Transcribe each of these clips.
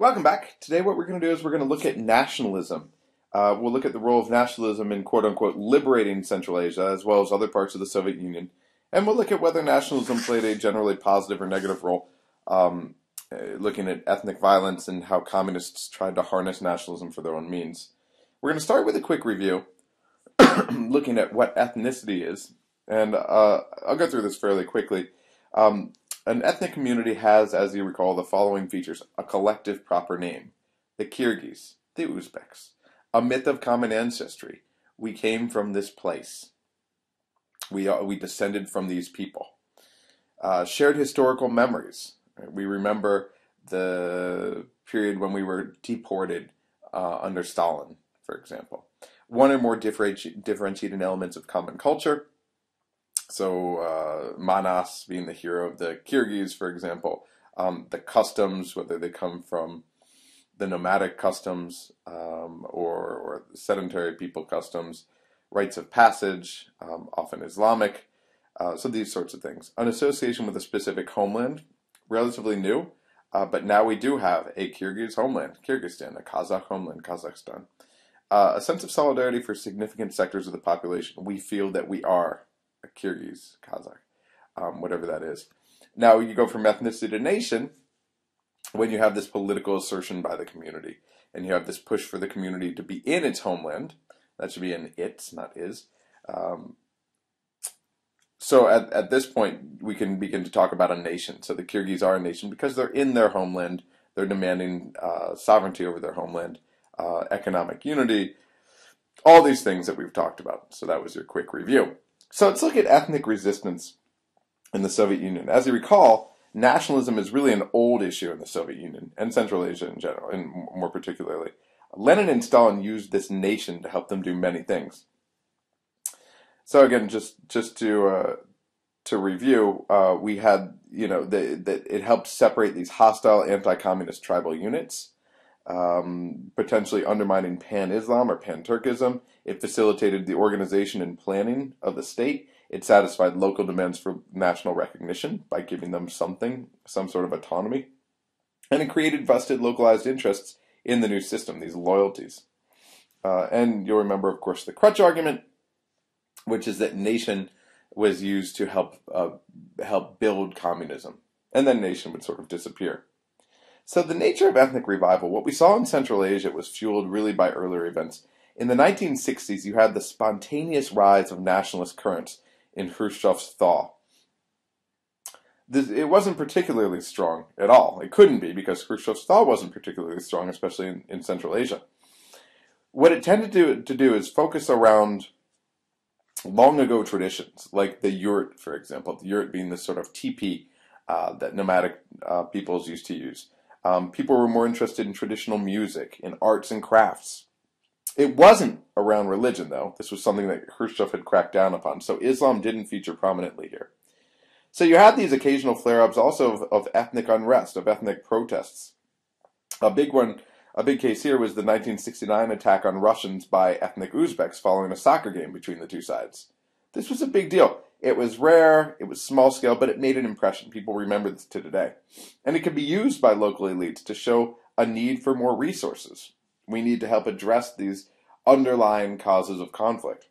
Welcome back. Today, what we're going to do is we're going to look at nationalism. Uh, we'll look at the role of nationalism in quote unquote liberating Central Asia as well as other parts of the Soviet Union. And we'll look at whether nationalism played a generally positive or negative role, um, uh, looking at ethnic violence and how communists tried to harness nationalism for their own means. We're going to start with a quick review, looking at what ethnicity is. And uh, I'll go through this fairly quickly. Um, an ethnic community has, as you recall, the following features a collective proper name, the Kyrgyz, the Uzbeks, a myth of common ancestry. We came from this place. We, are, we descended from these people. Uh, shared historical memories. We remember the period when we were deported uh, under Stalin, for example. One or more differenti- differentiating elements of common culture. So, uh, Manas being the hero of the Kyrgyz, for example. Um, the customs, whether they come from the nomadic customs um, or, or sedentary people customs, rites of passage, um, often Islamic, uh, so these sorts of things. An association with a specific homeland, relatively new, uh, but now we do have a Kyrgyz homeland, Kyrgyzstan, a Kazakh homeland, Kazakhstan. Uh, a sense of solidarity for significant sectors of the population. We feel that we are Kyrgyz, Kazakh, um, whatever that is. Now you go from ethnicity to nation when you have this political assertion by the community, and you have this push for the community to be in its homeland. That should be an it, not is. Um, so at, at this point, we can begin to talk about a nation. So the Kyrgyz are a nation because they're in their homeland. They're demanding uh, sovereignty over their homeland, uh, economic unity, all these things that we've talked about. So that was your quick review. So let's look at ethnic resistance in the Soviet Union. As you recall, nationalism is really an old issue in the Soviet Union and Central Asia in general, and more particularly. Lenin and Stalin used this nation to help them do many things. So again, just just to uh, to review, uh, we had you know that it helped separate these hostile anti-communist tribal units, um, potentially undermining pan-Islam or pan-Turkism. It facilitated the organization and planning of the state. It satisfied local demands for national recognition by giving them something, some sort of autonomy, and it created vested localized interests in the new system, these loyalties. Uh, and you'll remember, of course, the crutch argument which is that nation was used to help uh, help build communism, and then nation would sort of disappear. So the nature of ethnic revival, what we saw in Central Asia, was fueled really by earlier events. In the 1960s, you had the spontaneous rise of nationalist currents in Khrushchev's thaw. This, it wasn't particularly strong at all. It couldn't be because Khrushchev's thaw wasn't particularly strong, especially in, in Central Asia. What it tended to, to do is focus around long ago traditions, like the yurt, for example, the yurt being this sort of teepee uh, that nomadic uh, peoples used to use. Um, people were more interested in traditional music, in arts and crafts. It wasn't around religion, though. This was something that Khrushchev had cracked down upon, so Islam didn't feature prominently here. So you had these occasional flare ups also of, of ethnic unrest, of ethnic protests. A big one a big case here was the 1969 attack on Russians by ethnic Uzbeks following a soccer game between the two sides. This was a big deal. It was rare, it was small scale, but it made an impression. People remember this to today. And it can be used by local elites to show a need for more resources. We need to help address these underlying causes of conflict.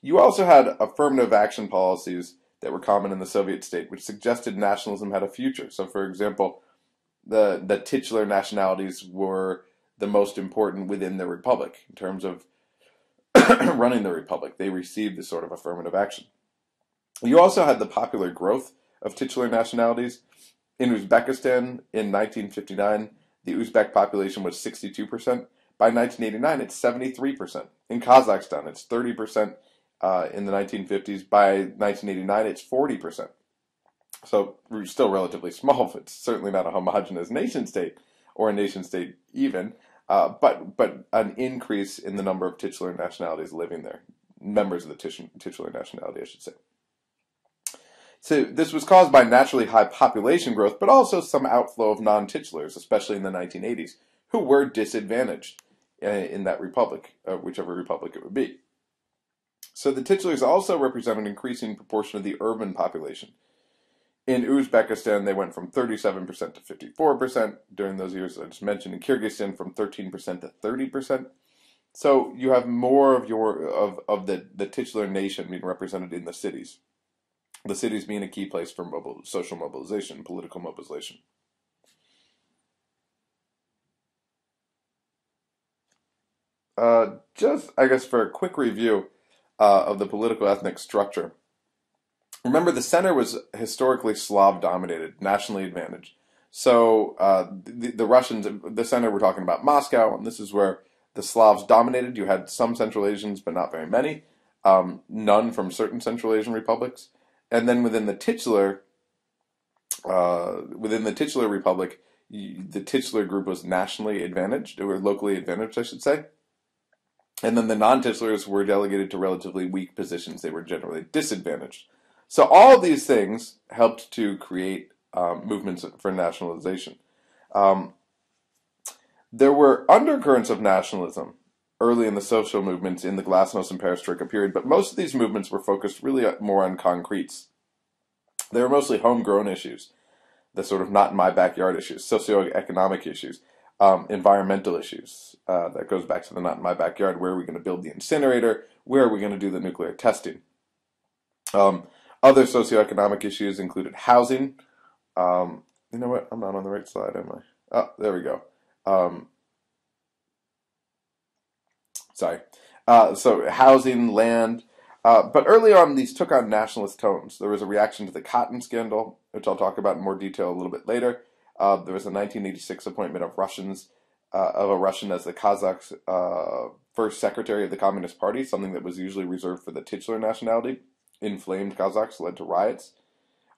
You also had affirmative action policies that were common in the Soviet state, which suggested nationalism had a future. So, for example, the the titular nationalities were the most important within the republic in terms of running the republic. They received this sort of affirmative action. You also had the popular growth of titular nationalities. In Uzbekistan in 1959, the Uzbek population was 62%. By 1989, it's 73%. In Kazakhstan, it's 30% uh, in the 1950s. By 1989, it's 40%. So we're still relatively small. It's certainly not a homogenous nation state or a nation state even, uh, but but an increase in the number of titular nationalities living there, members of the titular nationality, I should say. So this was caused by naturally high population growth, but also some outflow of non-titulars, especially in the 1980s, who were disadvantaged uh, in that republic, uh, whichever republic it would be. So the titulars also represent an increasing proportion of the urban population In Uzbekistan, they went from 37% to 54% during those years I just mentioned. In Kyrgyzstan, from 13% to 30%. So you have more of your of, of the, the titular nation being represented in the cities. The cities being a key place for mobile, social mobilization, political mobilization. Uh, just, I guess, for a quick review uh, of the political ethnic structure. Remember, the center was historically Slav dominated, nationally advantaged. So uh, the, the Russians, the center, we're talking about Moscow, and this is where the Slavs dominated. You had some Central Asians, but not very many. Um, none from certain Central Asian republics. And then within the titular, uh, within the titular republic, the titular group was nationally advantaged, or locally advantaged, I should say. And then the non-titulars were delegated to relatively weak positions. They were generally disadvantaged. So all of these things helped to create um, movements for nationalization. Um, there were undercurrents of nationalism early in the social movements in the Glasnost and Perestroika period, but most of these movements were focused really more on concretes. They were mostly homegrown issues, the sort of not in my backyard issues, socioeconomic issues um, environmental issues. Uh, that goes back to the not in my backyard. Where are we going to build the incinerator? Where are we going to do the nuclear testing? Um, other socioeconomic issues included housing. Um, you know what? I'm not on the right slide, am I? Oh, there we go. Um, sorry. Uh, so housing, land. Uh, but early on, these took on nationalist tones. There was a reaction to the cotton scandal, which I'll talk about in more detail a little bit later. Uh, there was a 1986 appointment of Russians uh, of a Russian as the Kazakhs' uh, first secretary of the Communist Party, something that was usually reserved for the titular nationality. Inflamed Kazakhs led to riots.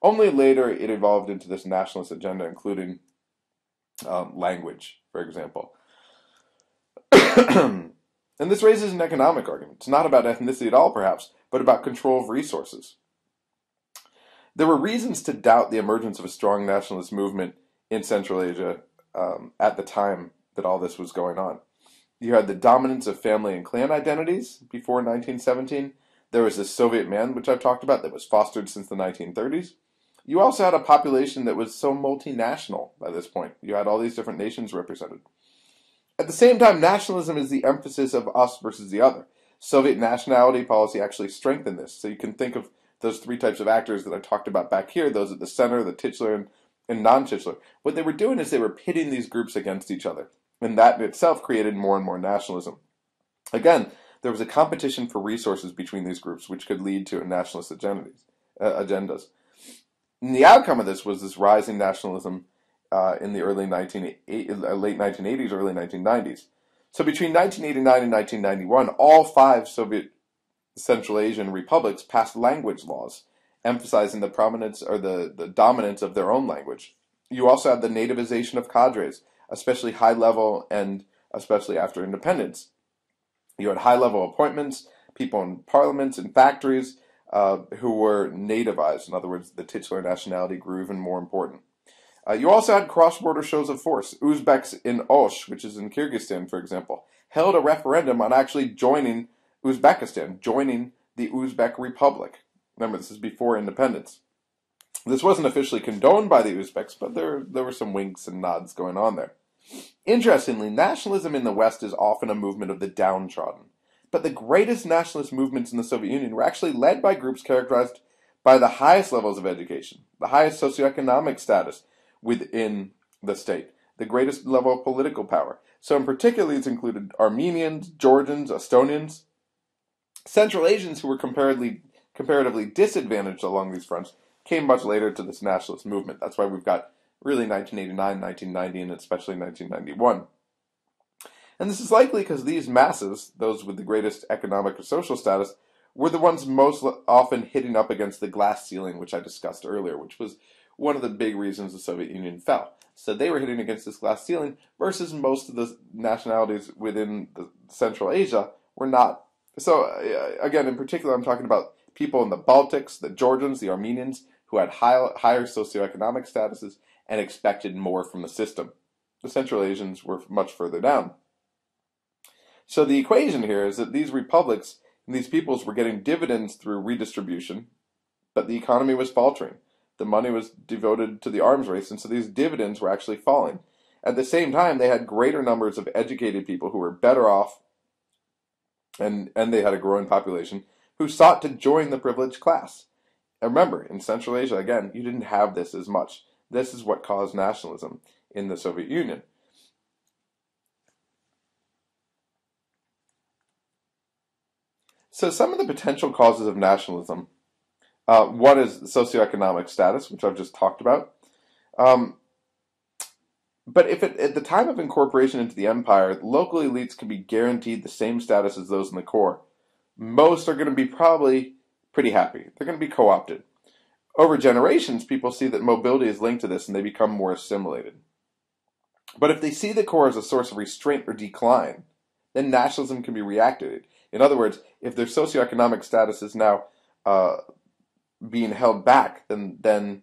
Only later it evolved into this nationalist agenda, including um, language, for example. and this raises an economic argument. It's not about ethnicity at all, perhaps, but about control of resources. There were reasons to doubt the emergence of a strong nationalist movement in Central Asia um, at the time that all this was going on. You had the dominance of family and clan identities before 1917. There was this Soviet man, which I've talked about, that was fostered since the 1930s. You also had a population that was so multinational by this point. You had all these different nations represented. At the same time, nationalism is the emphasis of us versus the other. Soviet nationality policy actually strengthened this. So you can think of those three types of actors that I talked about back here those at the center, the titular, and and non-titular. What they were doing is they were pitting these groups against each other, and that in itself created more and more nationalism. Again, there was a competition for resources between these groups, which could lead to nationalist agendas. Uh. And the outcome of this was this rising nationalism uh, in the early 19, uh, late 1980s, early 1990s. So between 1989 and 1991, all five Soviet Central Asian republics passed language laws emphasizing the prominence or the, the dominance of their own language. You also have the nativization of cadres, especially high level and especially after independence. You had high level appointments, people in parliaments and factories uh, who were nativized. In other words, the titular nationality grew even more important. Uh, you also had cross border shows of force. Uzbeks in Osh, which is in Kyrgyzstan, for example, held a referendum on actually joining Uzbekistan, joining the Uzbek Republic. Remember, this is before independence. This wasn't officially condoned by the Uzbeks, but there, there were some winks and nods going on there. Interestingly, nationalism in the West is often a movement of the downtrodden. But the greatest nationalist movements in the Soviet Union were actually led by groups characterized by the highest levels of education, the highest socioeconomic status within the state, the greatest level of political power. So, in particular, these included Armenians, Georgians, Estonians, Central Asians who were comparatively comparatively disadvantaged along these fronts came much later to this nationalist movement. That's why we've got really 1989, 1990, and especially 1991. And this is likely because these masses, those with the greatest economic or social status, were the ones most often hitting up against the glass ceiling, which I discussed earlier, which was one of the big reasons the Soviet Union fell. So they were hitting against this glass ceiling versus most of the nationalities within Central Asia were not. So uh, again, in particular, I'm talking about people in the Baltics, the Georgians, the Armenians, who had high, higher socioeconomic statuses and expected more from the system. The Central Asians were much further down. So the equation here is that these republics and these peoples were getting dividends through redistribution, but the economy was faltering. the money was devoted to the arms race, and so these dividends were actually falling. At the same time, they had greater numbers of educated people who were better off, and, and they had a growing population who sought to join the privileged class. And remember, in Central Asia, again, you didn't have this as much. This is what caused nationalism in the Soviet Union. So, some of the potential causes of nationalism uh, one is socioeconomic status, which I've just talked about. Um, but if it, at the time of incorporation into the empire, local elites can be guaranteed the same status as those in the core, most are going to be probably pretty happy. They're going to be co opted. Over generations, people see that mobility is linked to this and they become more assimilated. But if they see the core as a source of restraint or decline, then nationalism can be reactivated. In other words, if their socioeconomic status is now uh, being held back, then then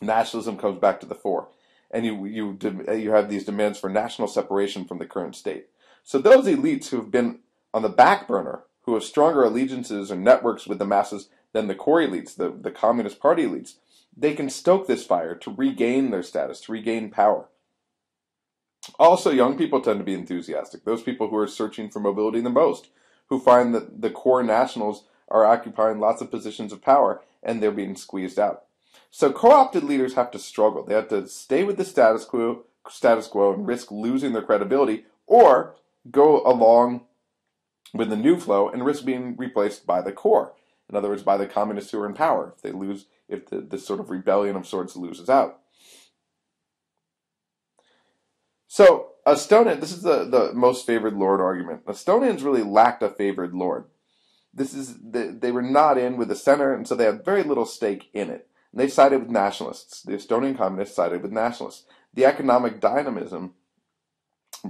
nationalism comes back to the fore, and you you you have these demands for national separation from the current state. So those elites who have been on the back burner, who have stronger allegiances or networks with the masses than the core elites, the, the Communist Party elites, they can stoke this fire to regain their status, to regain power. Also, young people tend to be enthusiastic. Those people who are searching for mobility the most, who find that the core nationals are occupying lots of positions of power and they're being squeezed out. So co-opted leaders have to struggle. They have to stay with the status quo, status quo and risk losing their credibility or go along with the new flow and risk being replaced by the core. In other words, by the communists who are in power if they lose if the, this sort of rebellion of sorts loses out. So Estonian, this is the, the most favored lord argument. Estonians really lacked a favored lord. This is the, they were not in with the center, and so they had very little stake in it. And they sided with nationalists. The Estonian communists sided with nationalists. The economic dynamism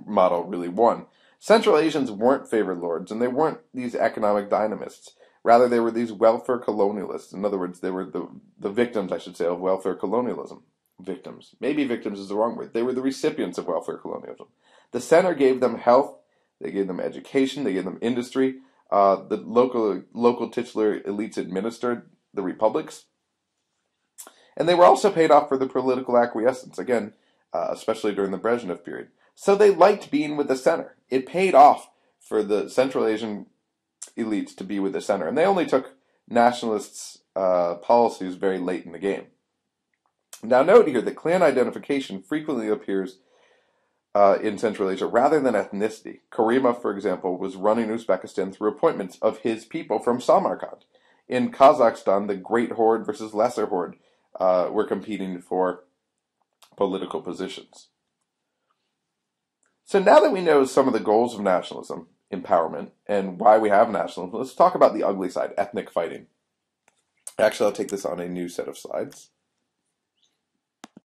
model really won. Central Asians weren't favored lords, and they weren't these economic dynamists. Rather, they were these welfare colonialists. In other words, they were the, the victims, I should say, of welfare colonialism. Victims. Maybe victims is the wrong word. They were the recipients of welfare colonialism. The center gave them health, they gave them education, they gave them industry, uh, the local local titular elites administered the republics, and they were also paid off for the political acquiescence. Again, uh, especially during the Brezhnev period. So they liked being with the center. It paid off for the Central Asian elites to be with the center, and they only took nationalists' uh, policies very late in the game. Now, note here that clan identification frequently appears uh, in Central Asia rather than ethnicity. Karimov, for example, was running Uzbekistan through appointments of his people from Samarkand. In Kazakhstan, the Great Horde versus Lesser Horde uh, were competing for political positions. So now that we know some of the goals of nationalism, empowerment, and why we have nationalism, let's talk about the ugly side, ethnic fighting. Actually, I'll take this on a new set of slides.